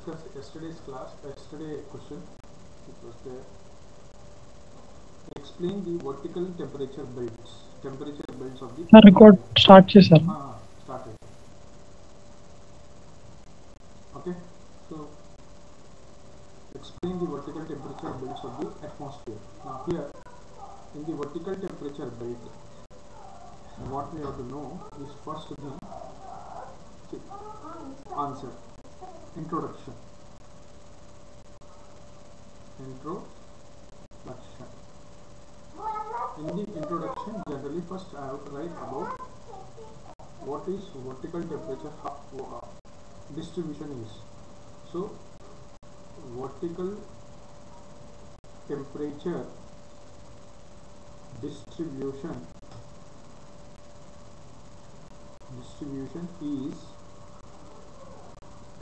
discuss yesterday's class, yesterday question. It was there. Explain the vertical temperature belts, temperature belts of the. Sir, record starts, sir. Uh, distribution is. So, vertical temperature distribution distribution is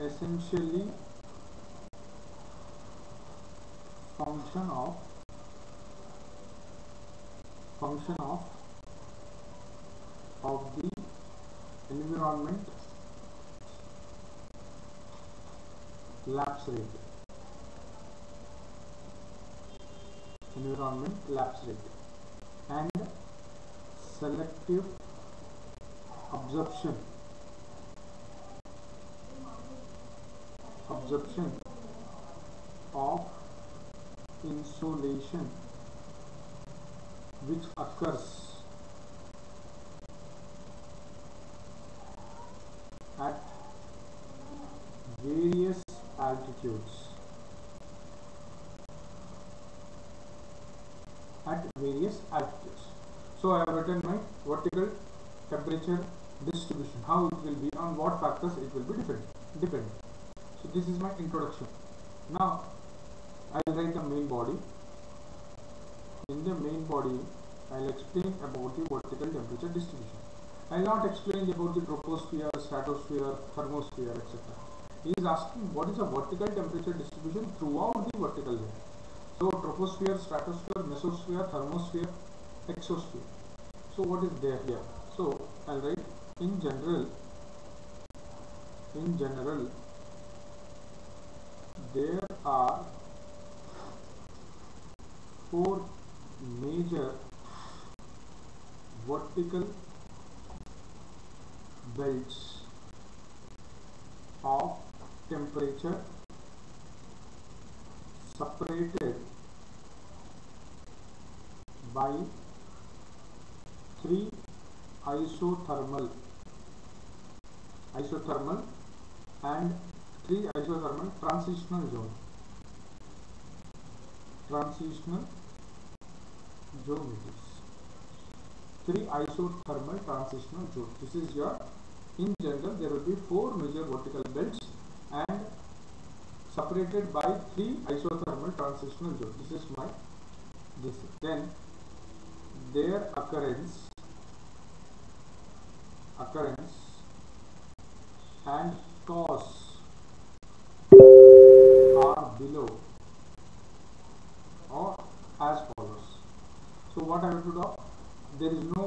essentially function of function of of the environment lapse rate environment lapse rate and selective absorption absorption of insolation which occurs at various altitudes. So i have written my vertical temperature distribution. How it will be on what factors it will be depend so this is my introduction. Now i'll write the main body. In the main body i'll explain about the vertical temperature distribution. I'll not explain about the troposphere stratosphere thermosphere etc he is asking what is a vertical temperature distribution throughout the vertical layer so troposphere stratosphere mesosphere thermosphere exosphere so what is there here so i'll write in general in general there are four major vertical belts of temperature separated by three isothermal isothermal and three isothermal transitional zone transitional zone it is three isothermal transitional zone this is your in general there will be four major vertical belts separated by three isothermal transitional zone this is my this then their occurrence occurrence and cause are below or as follows so what i have to do there is no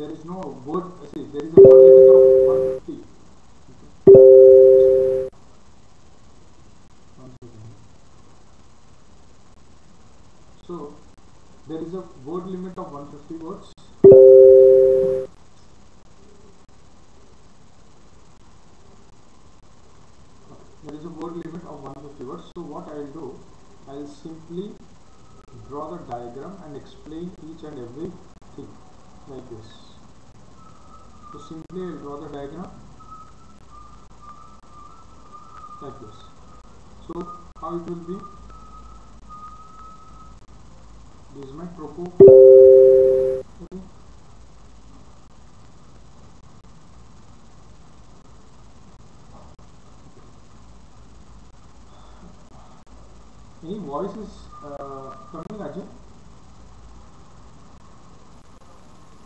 there is no word see there is a word limit of 150 there is a word limit of 150 words. There is a word limit of 150 words. So what i will do i will simply draw the diagram and explain each and every thing like this. So simply i will draw the diagram like this. So how it will be this is my tropo okay. any voices uh, coming Ajay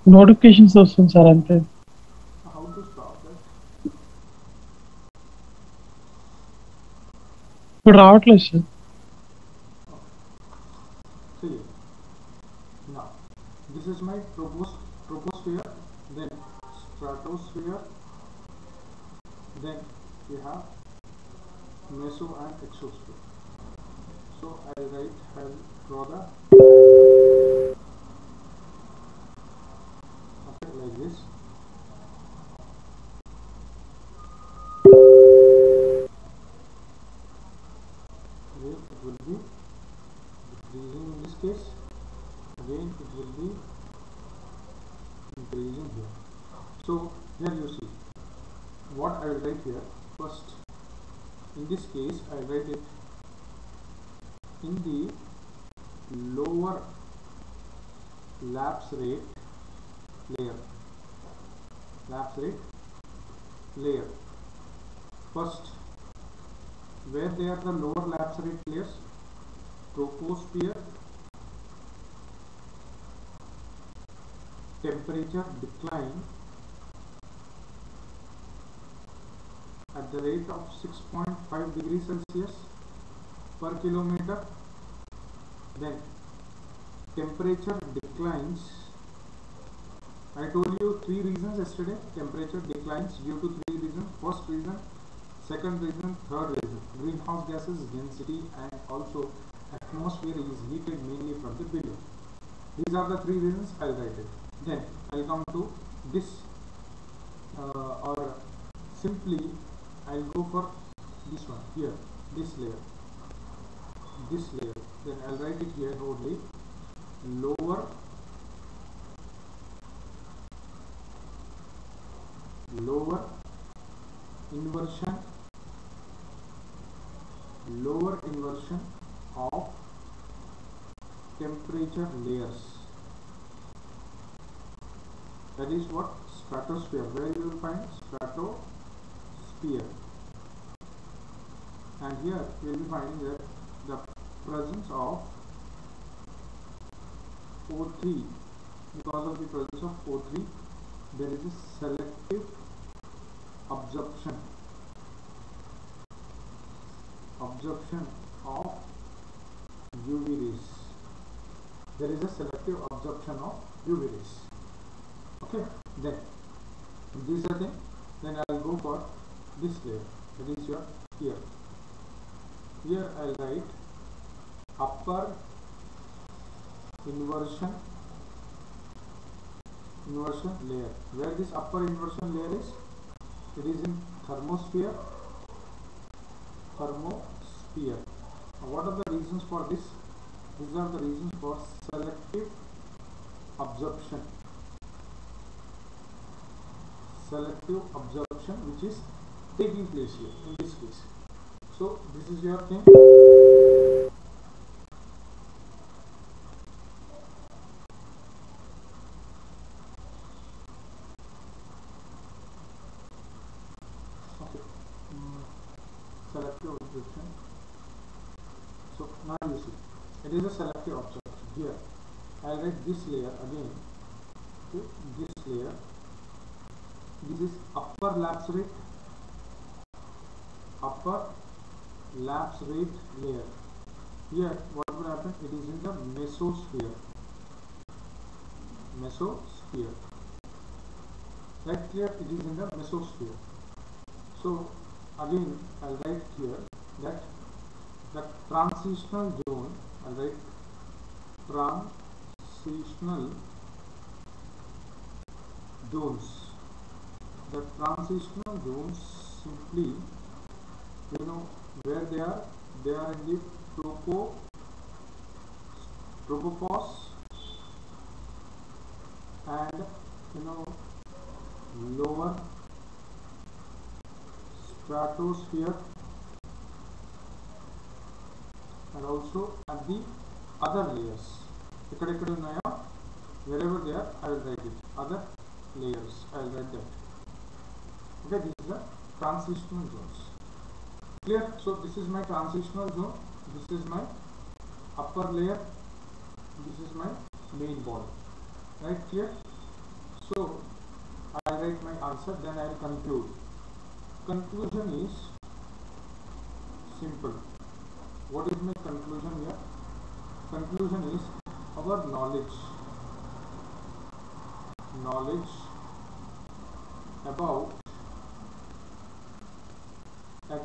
notifications వస్తుంది sir అంతే how to stop that ఇప్పుడు రావట్లేదు sir stratosphere, then we have meso and exosphere. So i'll write i'll draw the okay like this I write it in the lower lapse rate layer lapse rate layer first where they are the lower lapse rate layers troposphere temperature decline at the rate of 6.5 degrees Celsius per kilometer then temperature declines. I told you three reasons yesterday. Temperature declines due to three reasons. First reason second reason third reason. Greenhouse gases density and also atmosphere is heated mainly from the below these are the three reasons I'll write it then I'll come to this uh, or simply I'll go for this one here this layer this layer then I'll write it here only lower lower inversion lower inversion of temperature layers that is what stratosphere where you will find stratosphere and here we will be finding that the presence of O3 because of the presence of O3 there is a selective absorption. Absorption of UV rays there is a selective absorption of UV rays okay then. This is the then I'll go for this layer. That is your here here I'll write upper inversion inversion layer where this upper inversion layer is it is in thermosphere thermosphere now what are the reasons for this these are the reasons for selective absorption selective absorption which is taking place here in this case so this is your thing. Okay mm, so now you see it is a selective absorption here I'll write this layer again. Okay this layer this is upper lapse rate upper lapse rate layer here what will happen it is in the mesosphere mesosphere right here it is in the mesosphere so again I'll write here that the transitional zone I'll write transitional zones the transitional zones simply you know where they are they are in the tropo tropopause and you know lower stratosphere and also at the other layers ఎక్కడెక్కడ ఉన్నాయో wherever they are I will write it other layers I will write that okay this is the transitional zones clear? So this is my transitional zone. This is my upper layer. This is my main body right clear? So i write my answer then i will conclude. Conclusion is simple. What is my conclusion here? Conclusion is our knowledge. Knowledge about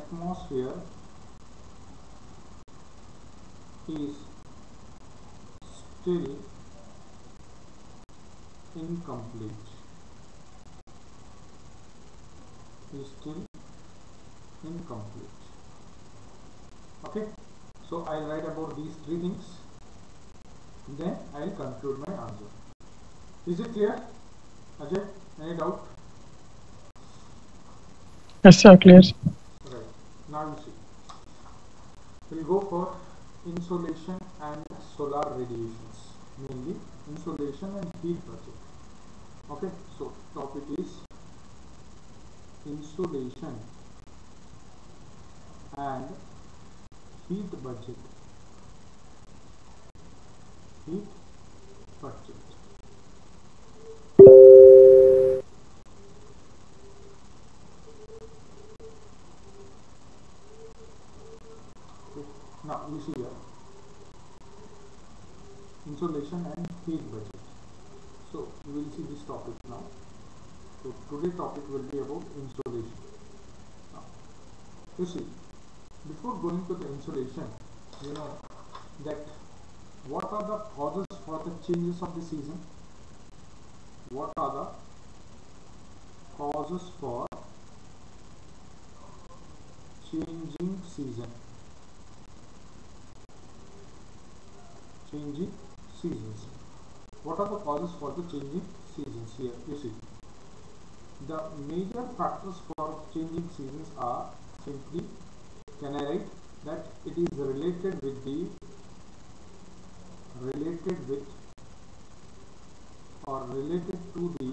atmosphere is still incomplete. Is still incomplete. Okay so i'll write about these three things. Then i'll conclude my answer. Is it clear? Ajay any doubt? Yes, sir. Clear. sir. Right. Now you see. We'll go for insolation and solar radiations. Mainly insolation and heat budget. Okay. So topic is insolation and heat budget. Heat budget. Okay. Now you see here insolation and heat budget. So we will see this topic now. So today's topic will be about insolation. Now you see before going to the insolation, you know that what are the causes for the changes of the season? What are the causes for changing season? changing seasons. What are the causes for the changing seasons here? You see, the major factors for changing seasons are simply, can I write that it is related with the related with or related to the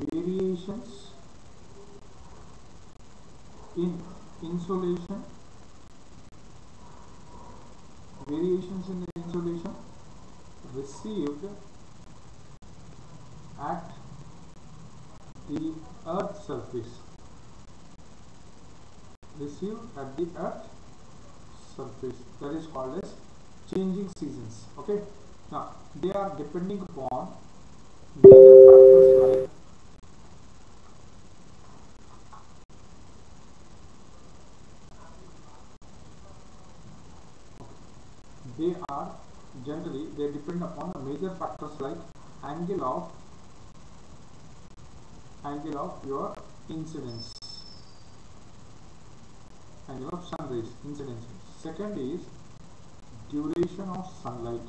variations in insolation variations in the insolation received at the earth surface. Received at the earth surface that is called as changing seasons. Okay? Now they are depending upon major factors like they are generally they depend upon the major factors like angle of angle of your incidence. Angle of sun rays incidence. Second is duration of sunlight.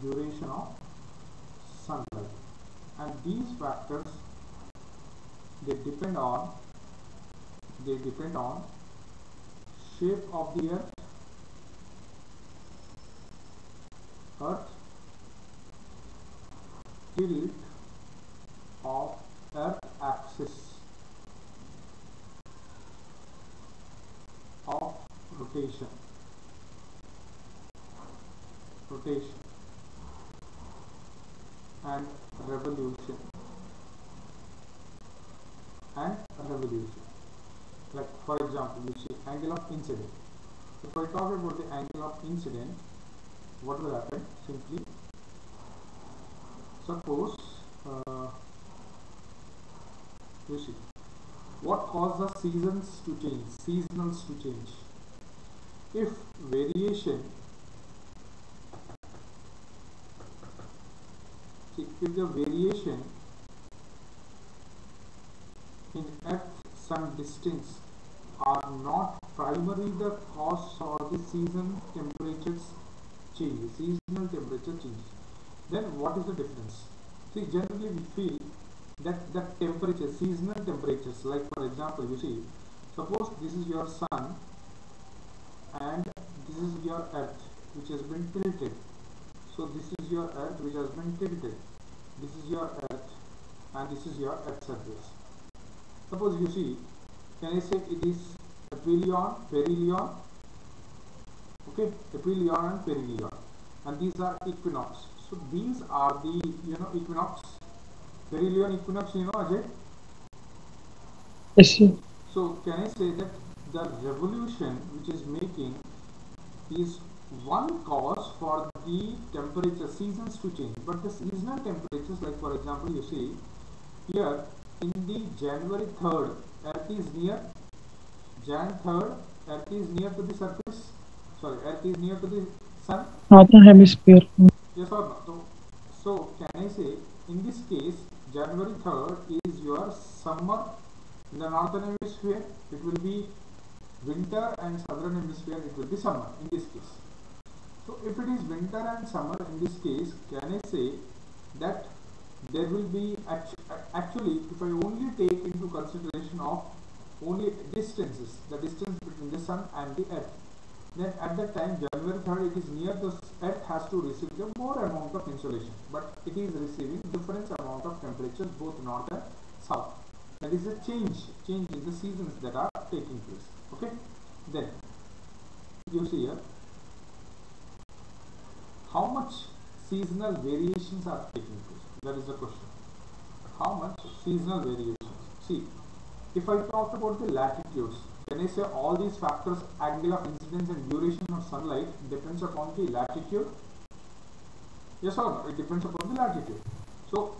Duration of sunlight. And these factors they depend on they depend on shape of the earth tilt of earth axis of rotation rotation and revolution. And revolution. Like for example you see angle of incident. If I talk about the angle of incident what will happen? Simply suppose uh, you see what causes seasons to change? Seasonals to change if variation if the variation in earth some distance are not primarily the cause for the season temperatures change, seasonal temperature change. Then what is the difference? See, generally we feel that the temperature, seasonal temperatures, like for example, you see, suppose this is your sun and this is your earth which has been tilted. So this is your earth which has been tilted. This is your earth and this is your earth surface. Suppose you see, can I say it is aphelion, perihelion, okay aphelion and perihelion and these are equinox so these are the you know equinox perihelion equinox you know Ajay Yes, sir. so can I say that the revolution which is making is one cause for the temperature seasons to change. But the seasonal temperatures like for example you see here in the January 3rd earth is near Jan 3rd earth is near to the surface. Sorry earth is near to the sun. Northern hemisphere. yes or no? So, so can i say in this case january 3rd is your summer in the northern hemisphere. It will be winter and southern hemisphere it will be summer in this case. So if it is winter and summer in this case can i say that there will be actu- actually if i only take into consideration of only distances the distance between the sun and the earth then at that time january 3rd it is near the earth has to receive the more amount of insolation but it is receiving different amount of temperatures both north and south. That is a change change in the seasons that are taking place okay then. You see here. How much seasonal variations are taking place? That is the question. How much seasonal variations? See if i talk about the latitudes can i say all these factors angle of incidence and duration of sunlight depends upon the latitude. Yes or no? It depends upon the latitude. So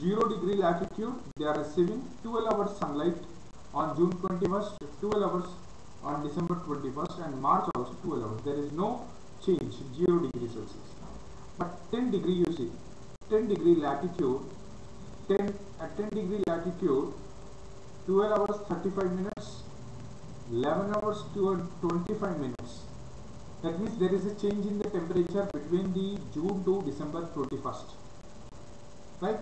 0 degree latitude they are receiving 12 hours sunlight on june 21st 12 hours on december 21st and march also 12 hours there is no change 0 degree celsius but 10 degree you see 10 degree latitude 10 at 10 degree latitude 12 hours 35 minutes 11 hours to 25 minutes. That means there is a change in the temperature between the june to december 21st right?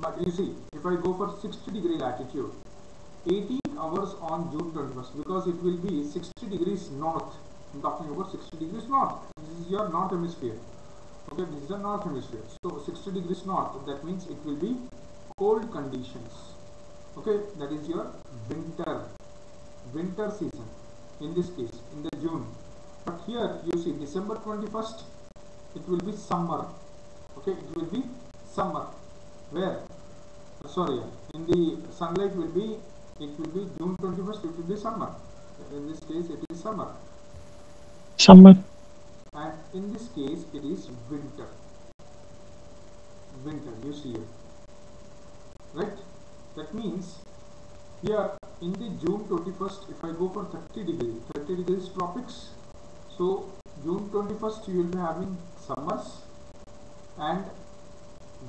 But you see if i go for 60 degree latitude 18 hours on june 21st because it will be 60 degrees north. I'm talking about 60 degrees north. This is your north hemisphere. Okay this is the north hemisphere. So 60 degrees north that means it will be cold conditions. Okay that is your winter winter season in this case in the june. But here you see december 21st it will be summer. Okay it will be summer where sorry in the sunlight will be it will be june 21st it will be summer. In this case it is summer. Summer. and in this case it is winter. Winter you see it right? That means here in the june 21st if i go for 30 degree 30 degrees tropics so june 21st you will be having summers and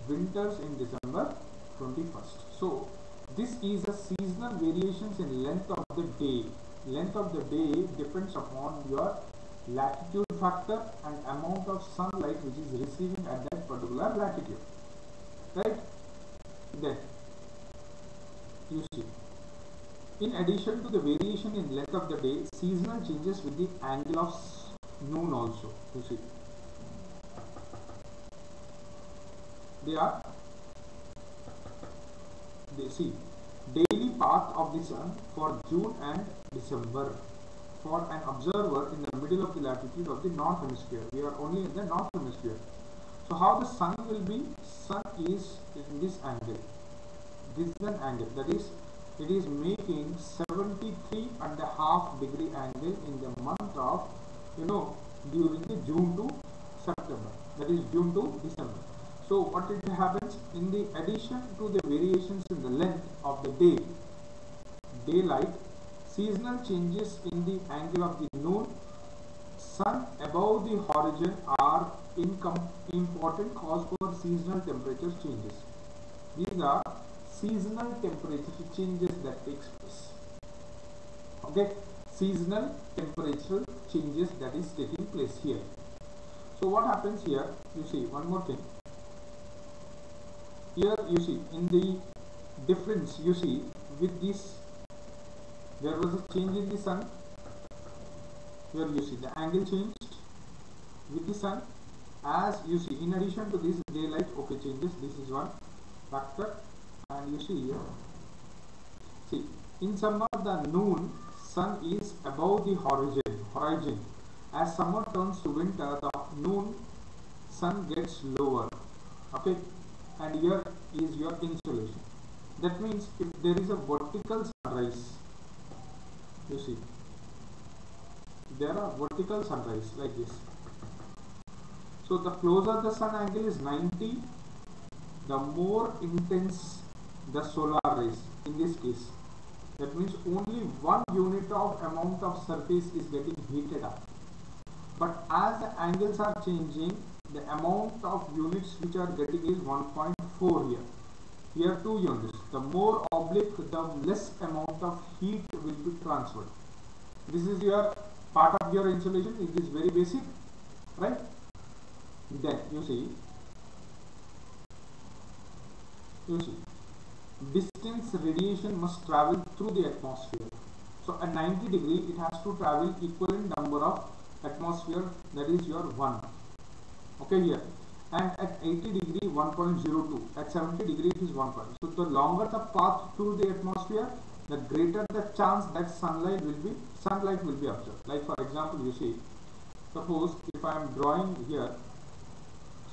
winters in december 21st so this is a seasonal variations in length of the day. Length of the day depends upon your latitude factor and amount of sunlight which is receiving at that particular latitude. Right? Then you see. In addition to the variation in length of the day seasonal changes with the angle of noon also. You see. They are see daily path of the sun for June and December for an observer in the middle of the latitude of the north hemisphere. We are only in the north hemisphere. So how the sun will be? Sun is in this angle. This is an angle that is it is making 73 and a half degree angle in the month of you know during the June to September that is June to December so what it happens in the addition to the variations in the length of the day daylight seasonal changes in the angle of the noon sun above the horizon are important cause for seasonal temperature changes. These are seasonal temperature changes that takes place. Okay? Seasonal temperature changes that is taking place here. So what happens here? You see one more thing here you see in the difference you see with this there was a change in the sun. Here you see the angle changed with the sun. As you see in addition to this daylight okay changes this is one factor. And you see here see in summer the noon sun is above the horizon horizon. As summer turns to winter the noon sun gets lower okay and here is your insolation that means if there is a vertical sunrise you see there are vertical sunrise like this. So the closer the sun angle is 90 the more intense the solar rays. In this case that means only one unit of amount of surface is getting heated up. But as the angles are changing the amount of units which are getting is 1.4 here. Here two units. The more oblique the less amount of heat will be transferred. This is your part of your insolation. It is very basic right? Then you see you see distance radiation must travel through the atmosphere. So at 90 degree it has to travel equivalent number of atmosphere that is your 1 okay here. And at 80 degree 1.02 at 70 degree it is 1. point. So the longer the path through the atmosphere the greater the chance that sunlight will be sunlight will be observed. Like for example you see suppose if I am drawing here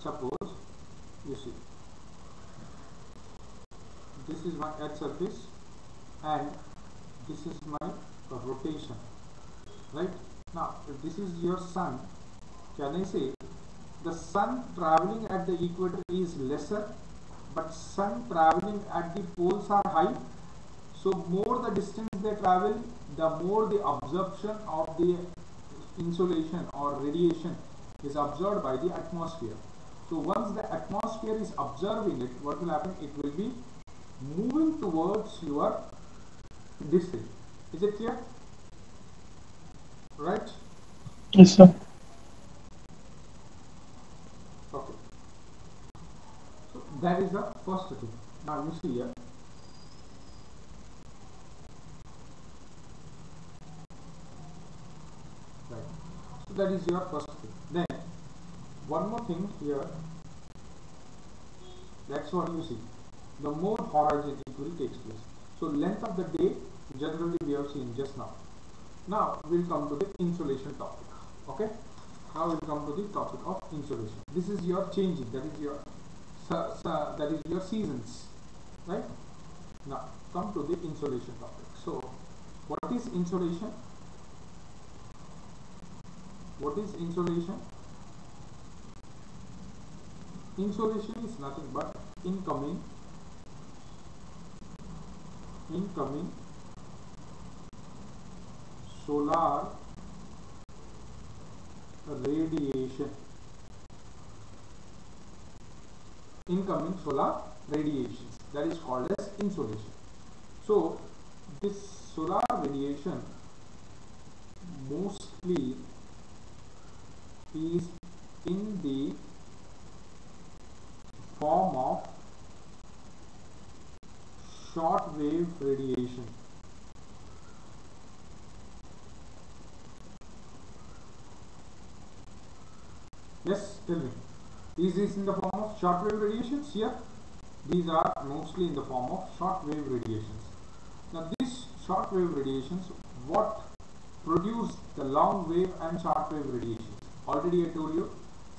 suppose you see this is my earth surface and this is my rotation right? Now if this is your sun can I say the sun traveling at the equator is lesser but sun traveling at the poles are high. So more the distance they travel the more the absorption of the insolation or radiation is absorbed by the atmosphere. So once the atmosphere is observing it what will happen? It will be moving towards your distance. Is it clear? Right? Yes, sir. okay so that is the first thing now you see here right. So that is your first thing. Then one more thing here. That's what you see. The more horizon it will takes place. So length of the day generally we have seen just now. Now we'll come to the insolation topic. Okay? Now we'll come to the topic of insolation. This is your changing. That is your su- that is your seasons right? Now come to the insolation topic. So what is insolation what is insolation insolation is nothing but incoming incoming solar radiation incoming solar radiations that is called as insolation so this solar radiation mostly is in the form of short wave radiation. Yes tell me is this in the form of short wave radiations here. These are mostly in the form of short wave radiations. Now these short wave radiations what produce the long wave and short wave radiations? Already i told you.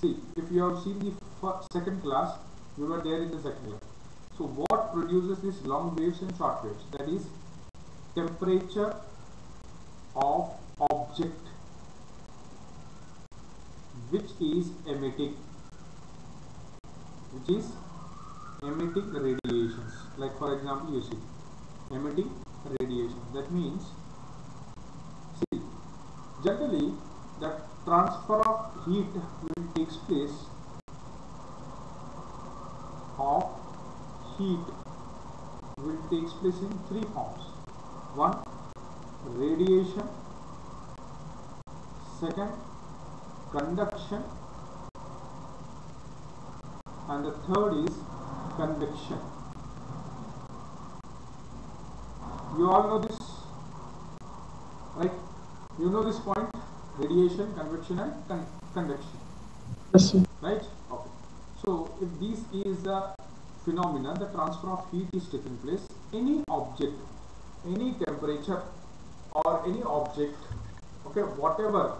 See if you have seen the second class you were there in the second class. So what produces these long waves and short waves? That is temperature of object which is emitting which is emitting radiations. Like for example you see emitting radiation that means see generally the transfer of heat will takes place of heat will takes place in three forms. One radiation. Second conduction and the third is convection you all know this right? You know this point? Radiation convection and con- convection. Yes, sir. right? Okay. So if this is the phenomena the transfer of heat is taking place any object any temperature or any object okay whatever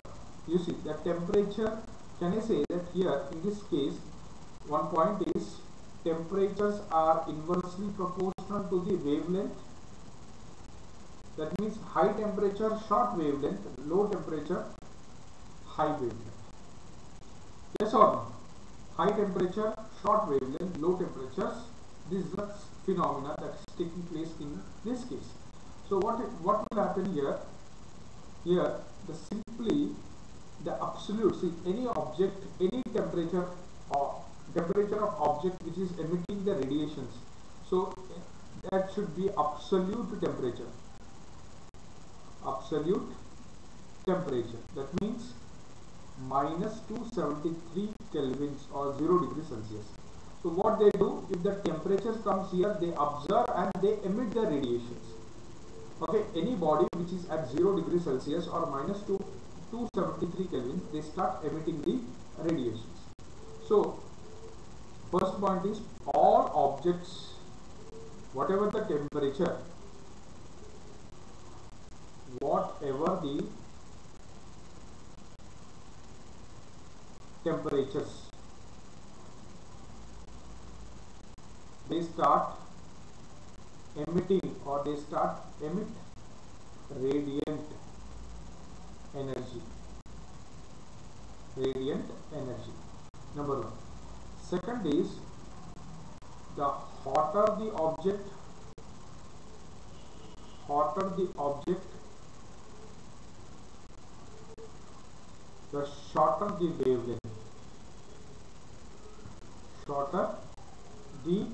you see the temperature can i say that here in this case one point is temperatures are inversely proportional to the wavelength. That means high temperature short wavelength low temperature high wavelength. Yes or no? High temperature short wavelength low temperatures. This is the phenomena that is taking place in this case. So what what will happen here? Here the simply the absolute see any object any temperature temperature of object which is emitting the radiations. So that should be absolute temperature. Absolute temperature. That means minus 273 kelvins or 0 degrees Celsius. So what they do, if the temperature comes here, they observe and they emit the radiations. Okay, any body which is at 0 degrees Celsius or minus 2, 273 Kelvin, they start emitting the radiations. So, first point is all objects, whatever the temperature, whatever the temperatures they start emitting or they start emit radiant energy. Radiant energy. Number one Second is the hotter the object, hotter the object, the shorter the wavelength, shorter the